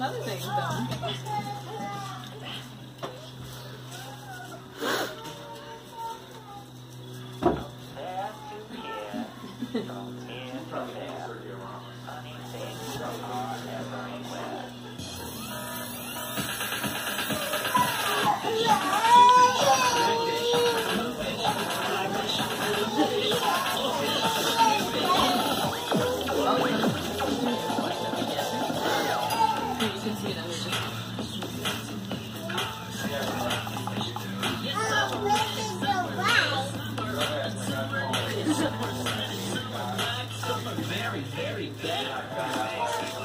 some other things done. You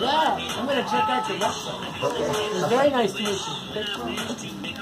Yeah. I'm gonna check out your. Okay. It's very nice to meet you.